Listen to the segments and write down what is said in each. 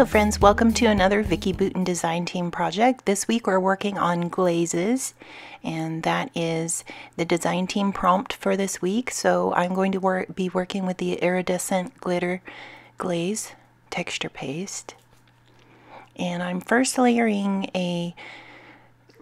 Hello friends, welcome to another Vicki Boutin Design Team project. This week we're working on glazes and that is the design team prompt for this week. So I'm going to work, be working with the iridescent glitter glaze texture paste. And I'm first layering a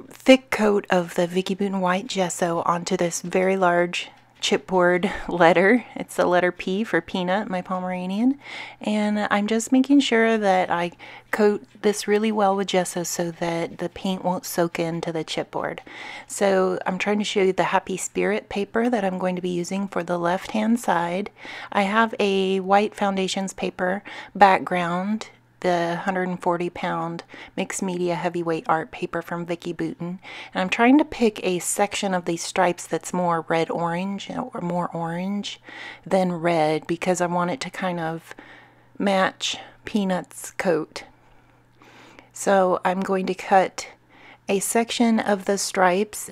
thick coat of the Vicki Boutin white gesso onto this very large chipboard letter. It's the letter P for Peanut, my Pomeranian. And I'm just making sure that I coat this really well with gesso so that the paint won't soak into the chipboard. So I'm trying to show you the Happy Spirit paper that I'm going to be using for the left hand side. I have a white foundations paper background the 140 pound mixed media heavyweight art paper from Vicki Boutin. And I'm trying to pick a section of these stripes that's more red orange or more orange than red because I want it to kind of match Peanut's coat. So I'm going to cut a section of the stripes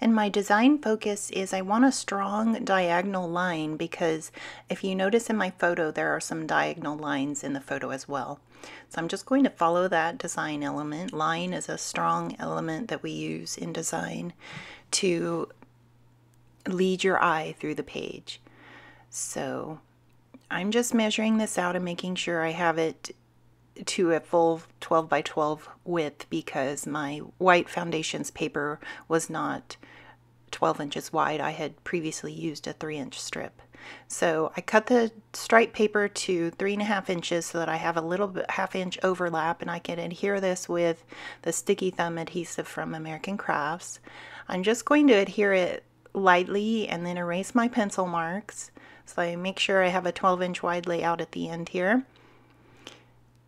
and my design focus is I want a strong diagonal line because if you notice in my photo, there are some diagonal lines in the photo as well. So I'm just going to follow that design element. Line is a strong element that we use in design to lead your eye through the page. So I'm just measuring this out and making sure I have it to a full 12 by 12 width because my white foundations paper was not 12 inches wide. I had previously used a 3 inch strip. So I cut the stripe paper to three and a half inches so that I have a little bit half inch overlap and I can adhere this with the sticky thumb adhesive from American Crafts. I'm just going to adhere it lightly and then erase my pencil marks. So I make sure I have a 12 inch wide layout at the end here.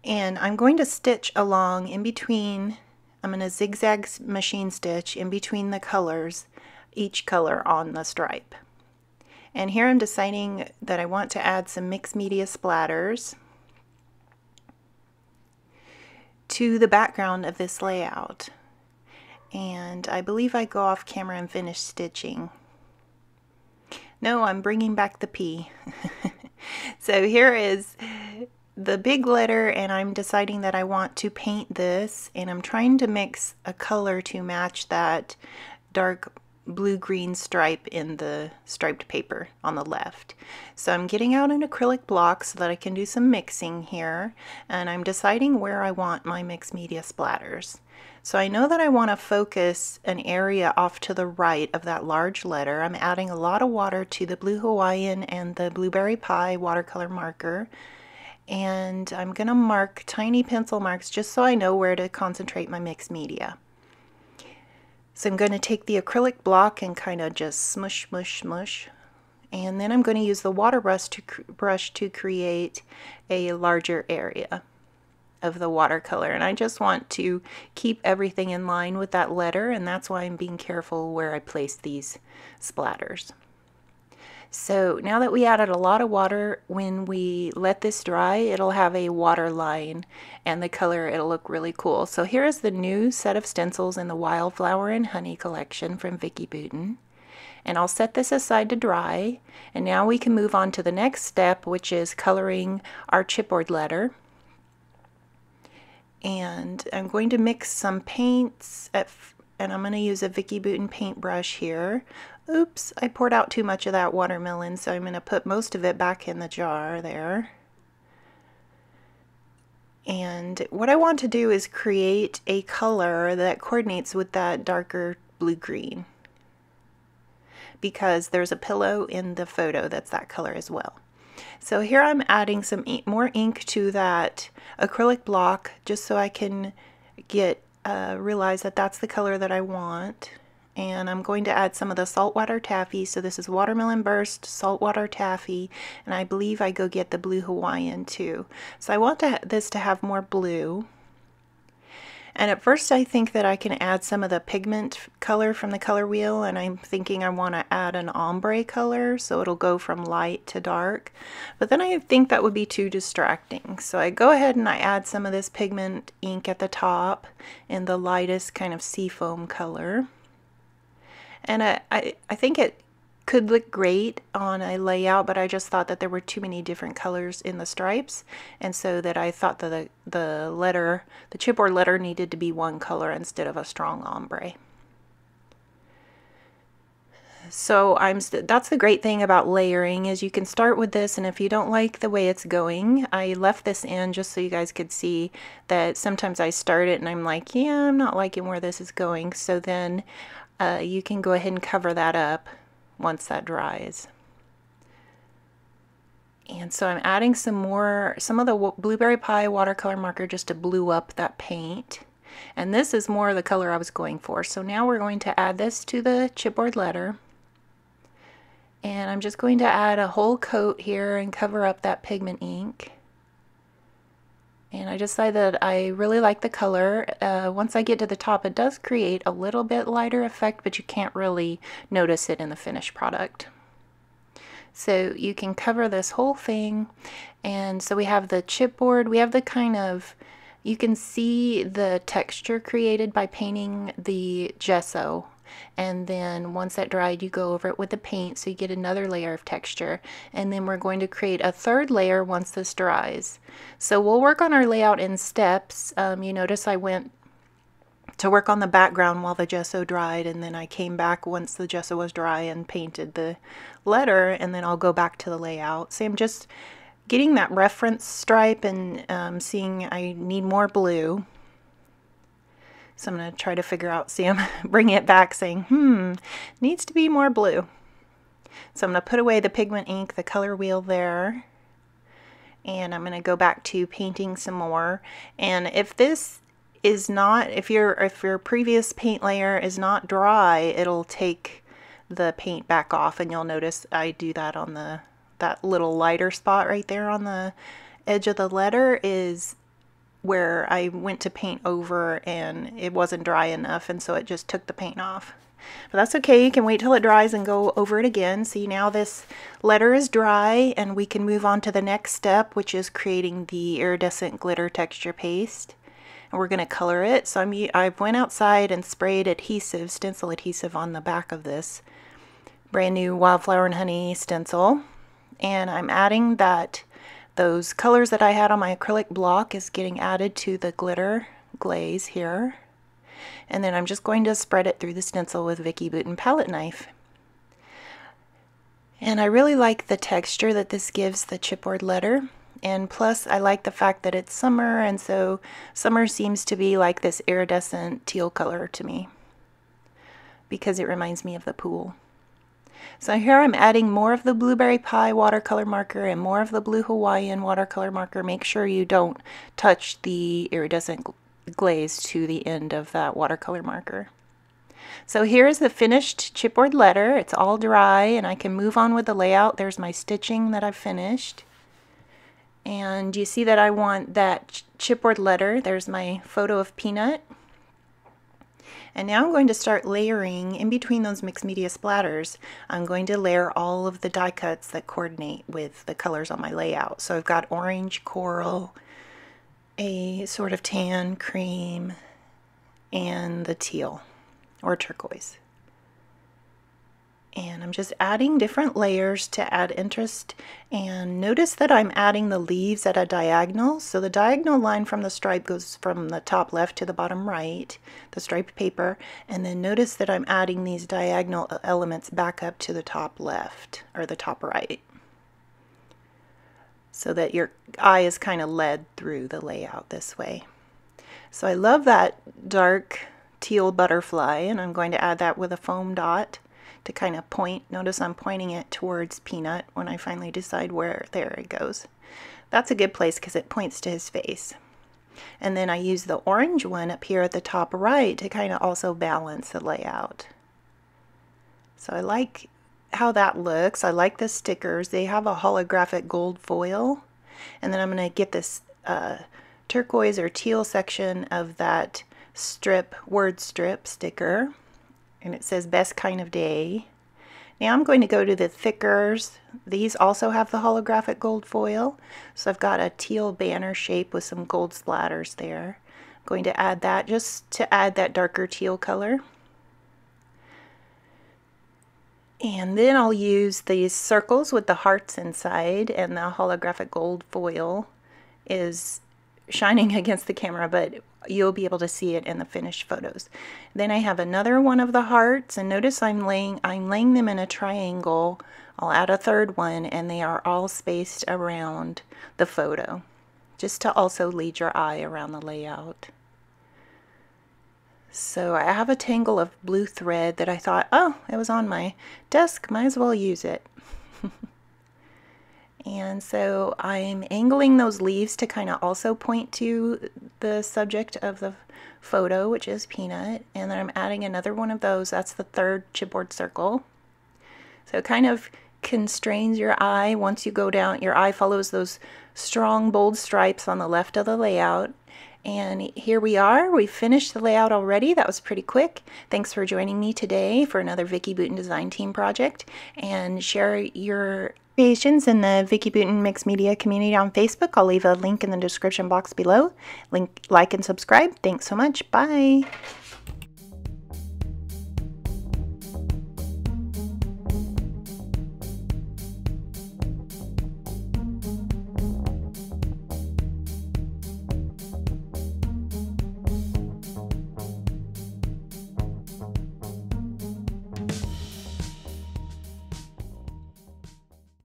And I'm going to stitch along in between, I'm going to zigzag machine stitch in between the colors, each color on the stripe. And here I'm deciding that I want to add some mixed media splatters to the background of this layout. And I believe I go off camera and finish stitching. No, I'm bringing back the P. so here is the big letter and I'm deciding that I want to paint this and I'm trying to mix a color to match that dark blue-green stripe in the striped paper on the left. So I'm getting out an acrylic block so that I can do some mixing here and I'm deciding where I want my mixed media splatters. So I know that I want to focus an area off to the right of that large letter. I'm adding a lot of water to the Blue Hawaiian and the Blueberry Pie watercolor marker and I'm going to mark tiny pencil marks just so I know where to concentrate my mixed media. So I'm going to take the acrylic block and kind of just smush, smush, smush. And then I'm going to use the water brush to, brush to create a larger area of the watercolor. And I just want to keep everything in line with that letter, and that's why I'm being careful where I place these splatters. So now that we added a lot of water, when we let this dry, it'll have a water line and the color, it'll look really cool. So here is the new set of stencils in the Wildflower and Honey collection from Vicki Boutin. And I'll set this aside to dry. And now we can move on to the next step, which is coloring our chipboard letter. And I'm going to mix some paints at, and I'm going to use a Vicki Boutin paintbrush here Oops, I poured out too much of that watermelon, so I'm going to put most of it back in the jar there. And what I want to do is create a color that coordinates with that darker blue-green because there's a pillow in the photo that's that color as well. So here I'm adding some more ink to that acrylic block just so I can get uh, realize that that's the color that I want and I'm going to add some of the saltwater taffy. So this is watermelon burst, saltwater taffy, and I believe I go get the blue Hawaiian too. So I want to, this to have more blue. And at first I think that I can add some of the pigment color from the color wheel and I'm thinking I want to add an ombre color so it'll go from light to dark. But then I think that would be too distracting. So I go ahead and I add some of this pigment ink at the top in the lightest kind of seafoam color. And I, I, I think it could look great on a layout, but I just thought that there were too many different colors in the stripes, and so that I thought that the, the letter, the chipboard letter needed to be one color instead of a strong ombre. So I'm that's the great thing about layering is you can start with this and if you don't like the way it's going, I left this in just so you guys could see that sometimes I start it and I'm like, yeah, I'm not liking where this is going. So then uh, you can go ahead and cover that up once that dries. And so I'm adding some more, some of the Blueberry Pie watercolor marker just to blue up that paint. And this is more of the color I was going for. So now we're going to add this to the chipboard letter. And I'm just going to add a whole coat here and cover up that pigment ink. And I just decided that I really like the color. Uh, once I get to the top, it does create a little bit lighter effect, but you can't really notice it in the finished product. So you can cover this whole thing. And so we have the chipboard, we have the kind of, you can see the texture created by painting the gesso and then once that dried you go over it with the paint so you get another layer of texture. And then we're going to create a third layer once this dries. So we'll work on our layout in steps. Um, you notice I went to work on the background while the gesso dried and then I came back once the gesso was dry and painted the letter and then I'll go back to the layout. So I'm just getting that reference stripe and um, seeing I need more blue so I'm going to try to figure out, see I'm bringing it back saying, hmm, needs to be more blue. So I'm going to put away the pigment ink, the color wheel there. And I'm going to go back to painting some more. And if this is not, if your, if your previous paint layer is not dry, it'll take the paint back off. And you'll notice I do that on the, that little lighter spot right there on the edge of the letter is where I went to paint over and it wasn't dry enough and so it just took the paint off. But that's okay, you can wait till it dries and go over it again. See now this letter is dry and we can move on to the next step which is creating the iridescent glitter texture paste. And we're going to color it. So I'm, I went outside and sprayed adhesive, stencil adhesive on the back of this brand new Wildflower and Honey stencil. And I'm adding that those colors that I had on my acrylic block is getting added to the glitter glaze here. And then I'm just going to spread it through the stencil with Vicki Boutin palette knife. And I really like the texture that this gives the chipboard letter. And plus I like the fact that it's summer and so summer seems to be like this iridescent teal color to me because it reminds me of the pool. So here I'm adding more of the Blueberry Pie watercolor marker and more of the Blue Hawaiian watercolor marker. Make sure you don't touch the iridescent glaze to the end of that watercolor marker. So here's the finished chipboard letter. It's all dry and I can move on with the layout. There's my stitching that I've finished. And you see that I want that chipboard letter. There's my photo of Peanut. And now I'm going to start layering in between those mixed media splatters. I'm going to layer all of the die cuts that coordinate with the colors on my layout. So I've got orange, coral, a sort of tan, cream, and the teal or turquoise. And I'm just adding different layers to add interest. And notice that I'm adding the leaves at a diagonal. So the diagonal line from the stripe goes from the top left to the bottom right, the striped paper. And then notice that I'm adding these diagonal elements back up to the top left or the top right. So that your eye is kind of led through the layout this way. So I love that dark teal butterfly and I'm going to add that with a foam dot to kind of point. Notice I'm pointing it towards Peanut when I finally decide where there it goes. That's a good place because it points to his face. And then I use the orange one up here at the top right to kind of also balance the layout. So I like how that looks. I like the stickers. They have a holographic gold foil. And then I'm going to get this uh, turquoise or teal section of that strip, word strip sticker and it says best kind of day. Now I'm going to go to the thickers. These also have the holographic gold foil. So I've got a teal banner shape with some gold splatters there. I'm going to add that just to add that darker teal color. And then I'll use these circles with the hearts inside and the holographic gold foil is shining against the camera, but you'll be able to see it in the finished photos. Then I have another one of the hearts and notice I'm laying I'm laying them in a triangle. I'll add a third one and they are all spaced around the photo just to also lead your eye around the layout. So I have a tangle of blue thread that I thought, oh, it was on my desk, might as well use it. and so I'm angling those leaves to kind of also point to the subject of the photo, which is Peanut. And then I'm adding another one of those. That's the third chipboard circle. So it kind of constrains your eye once you go down. Your eye follows those strong, bold stripes on the left of the layout and here we are. We finished the layout already. That was pretty quick. Thanks for joining me today for another Vicki Boutin Design Team project. And share your creations in the Vicki Boutin Mixed Media community on Facebook. I'll leave a link in the description box below. Link, like, and subscribe. Thanks so much. Bye.